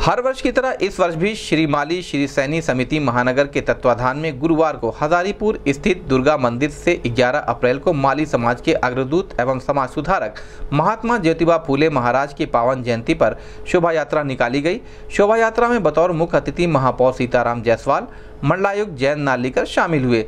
हर वर्ष की तरह इस वर्ष भी श्री माली श्री सैनी समिति महानगर के तत्वाधान में गुरुवार को हजारीपुर स्थित दुर्गा मंदिर से 11 अप्रैल को माली समाज के अग्रदूत एवं समाज सुधारक महात्मा ज्योतिबा फूले महाराज की पावन जयंती पर शोभा यात्रा निकाली गई। शोभा यात्रा में बतौर मुख्य अतिथि महापौर सीताराम जायसवाल, मंडलायुक्त जैन नालीकर शामिल हुए।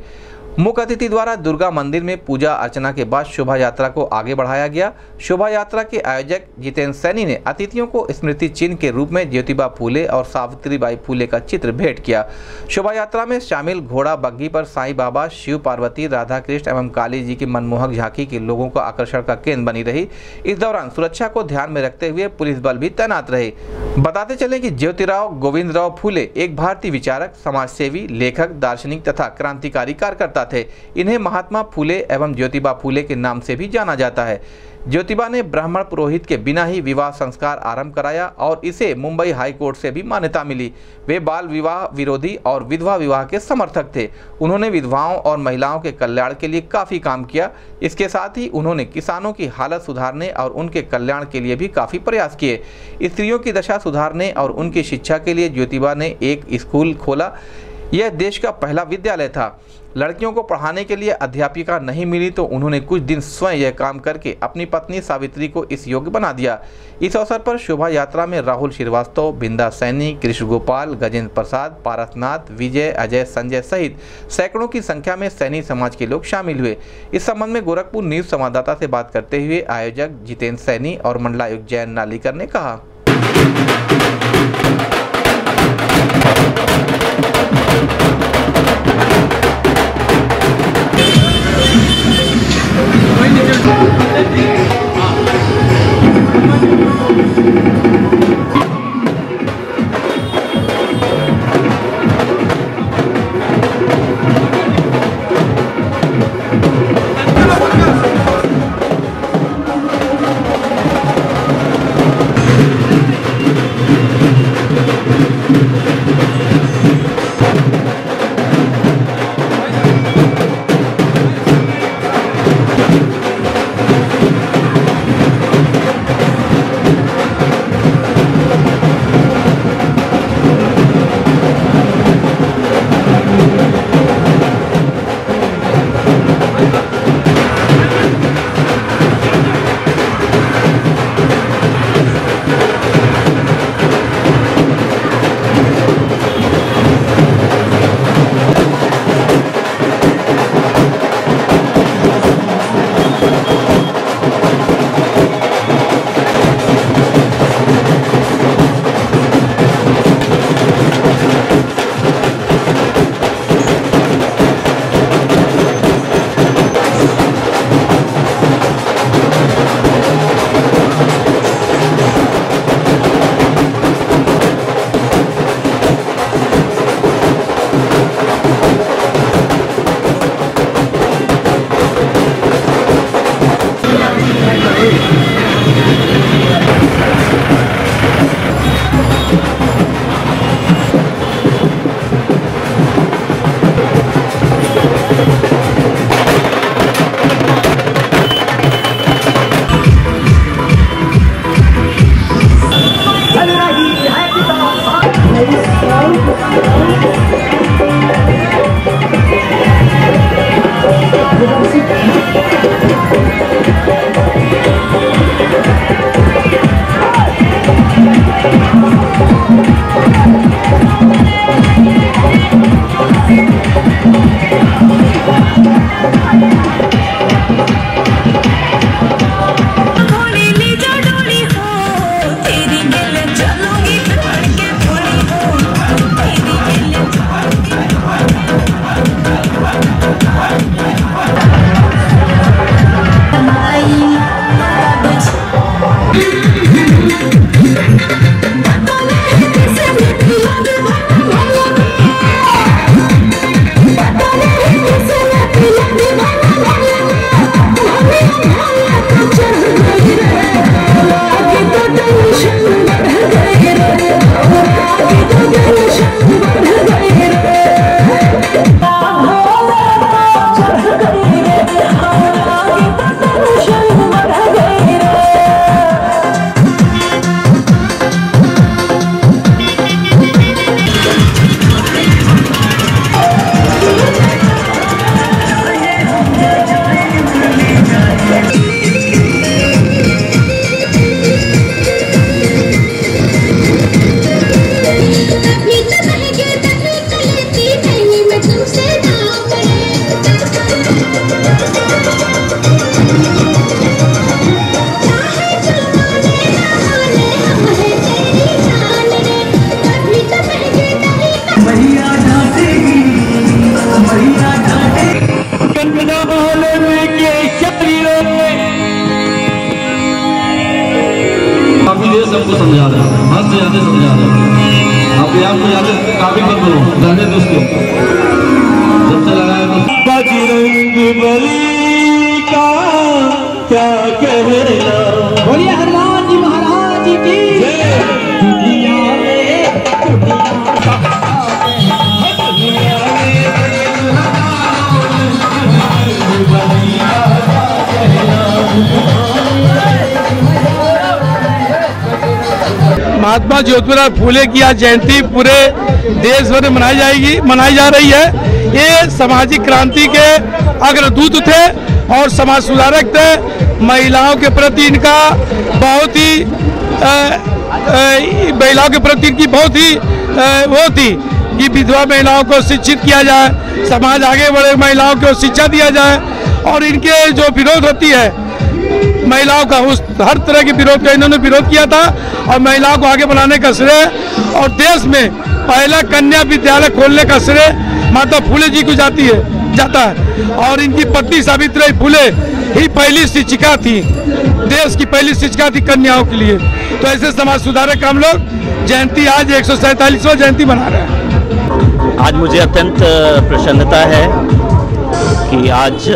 मुख्य अतिथि द्वारा दुर्गा मंदिर में पूजा अर्चना के बाद शोभा यात्रा को आगे बढ़ाया गया। शोभा यात्रा के आयोजक जितेंद्र सैनी ने अतिथियों को स्मृति चिन्ह के रूप में ज्योतिबा फूले और सावित्रीबाई फूले का चित्र भेंट किया। शोभा यात्रा में शामिल घोड़ा बग्घी पर साईं बाबा, शिव पार्वती राधा कृष्ण एवं काली जी की मनमोहक झांकी के लोगों का आकर्षण का केंद्र बनी रही। इस दौरान सुरक्षा को ध्यान में रखते हुए पुलिस बल भी तैनात रहे। बताते चले कि ज्योतिराव गोविंद राव फूले एक भारतीय विचारक, समाजसेवी, लेखक, दार्शनिक तथा क्रांतिकारी कार्यकर्ता थे। इन्हें महात्मा फूले एवं ज्योतिबा फूले के नाम से भी जाना जाता है। ज्योतिबा ने ब्राह्मण पुरोहित के बिना ही विवाह संस्कार आरंभ कराया और इसे मुंबई हाई कोर्ट से भी मान्यता मिली। वे बाल विवाह विरोधी और विधवा विवाह के समर्थक थे। उन्होंने विधवाओं और महिलाओं के कल्याण के लिए काफ़ी काम किया। इसके साथ ही उन्होंने किसानों की हालत सुधारने और उनके कल्याण के लिए भी काफ़ी प्रयास किए। स्त्रियों की दशा सुधारने और उनकी शिक्षा के लिए ज्योतिबा ने एक स्कूल खोला। यह देश का पहला विद्यालय था। लड़कियों को पढ़ाने के लिए अध्यापिका नहीं मिली तो उन्होंने कुछ दिन स्वयं यह काम करके अपनी पत्नी सावित्री को इस योग्य बना दिया। इस अवसर पर शोभा यात्रा में राहुल श्रीवास्तव, बिंदा सैनी, कृष्ण गोपाल, गजेंद्र प्रसाद, पारसनाथ, विजय, अजय, संजय सहित सैकड़ों की संख्या में सैनी समाज के लोग शामिल हुए। इस संबंध में गोरखपुर न्यूज़ संवाददाता से बात करते हुए आयोजक जितेंद्र सैनी और मंडलायुक्त जैन नालीकर ने कहा। समझा रहे हैं। हर से ज़्यादा समझा रहे हैं। अपने आप को ज़्यादा काफ़ी मत करो रहने दोस्तों जब से लगाया तो। बजरंग बली का क्या कहना? महात्मा ज्योतिराव फूले की आज जयंती पूरे देश भर में मनाई जाएगी, मनाई जा रही है। ये सामाजिक क्रांति के अग्रदूत थे और समाज सुधारक थे। महिलाओं के प्रति इनका बहुत ही महिलाओं के प्रति इनकी बहुत ही वो थी कि विधवा महिलाओं को शिक्षित किया जाए, समाज आगे बढ़े, महिलाओं को शिक्षा दिया जाए और इनके जो विरोध होती है महिलाओं का उस हर तरह के विरोध का इन्होंने विरोध किया था और महिलाओं को आगे बढ़ाने का श्रेय और देश में पहला कन्या विद्यालय खोलने का श्रेय माता फूले जी को जाती है, जाता है। और इनकी पत्नी सावित्री फूले ही पहली शिक्षिका थी। देश की पहली शिक्षिका थी कन्याओं के लिए। तो ऐसे समाज सुधारक हम लोग जयंती आज एक जयंती मना रहे हैं। आज मुझे अत्यंत प्रसन्नता है कि आज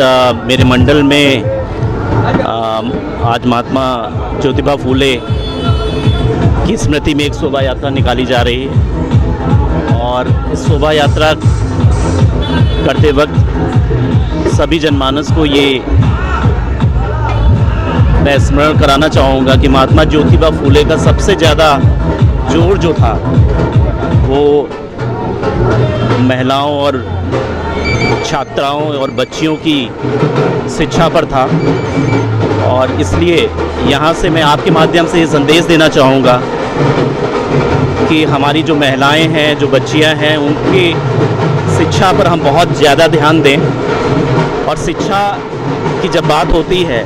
मेरे मंडल में आज महात्मा ज्योतिबा फूले की स्मृति में एक शोभा यात्रा निकाली जा रही है और इस शोभा यात्रा करते वक्त सभी जनमानस को ये मैं स्मरण कराना चाहूँगा कि महात्मा ज्योतिबा फूले का सबसे ज़्यादा ज़ोर जो था, वो महिलाओं और छात्राओं और बच्चियों की शिक्षा पर था। और इसलिए यहाँ से मैं आपके माध्यम से ये संदेश देना चाहूँगा कि हमारी जो महिलाएँ हैं, जो बच्चियाँ हैं, उनकी शिक्षा पर हम बहुत ज़्यादा ध्यान दें। और शिक्षा की जब बात होती है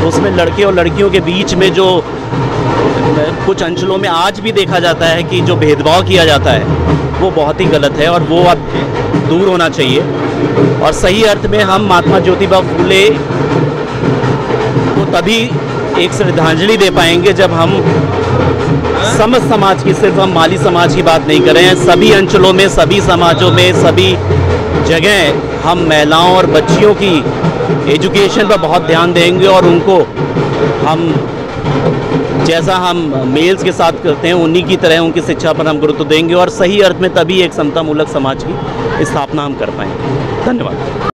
तो उसमें लड़के और लड़कियों के बीच में जो, कुछ अंचलों में आज भी देखा जाता है कि जो भेदभाव किया जाता है, वो बहुत ही गलत है और वो अब दूर होना चाहिए। और सही अर्थ में हम महात्मा ज्योतिबा फूले को तभी एक श्रद्धांजलि दे पाएँगे जब हम समस्त समाज की, सिर्फ़ हम माली समाज की बात नहीं कर रहे हैं सभी अंचलों में, सभी समाजों में, सभी जगह हम महिलाओं और बच्चियों की एजुकेशन पर बहुत ध्यान देंगे और उनको हम जैसा हम मेल्स के साथ करते हैं, उन्हीं की तरह उनकी शिक्षा पर हम गुरुत्व देंगे और सही अर्थ में तभी एक समतामूलक समाज की स्थापना हम कर पाएँगे। धन्यवाद।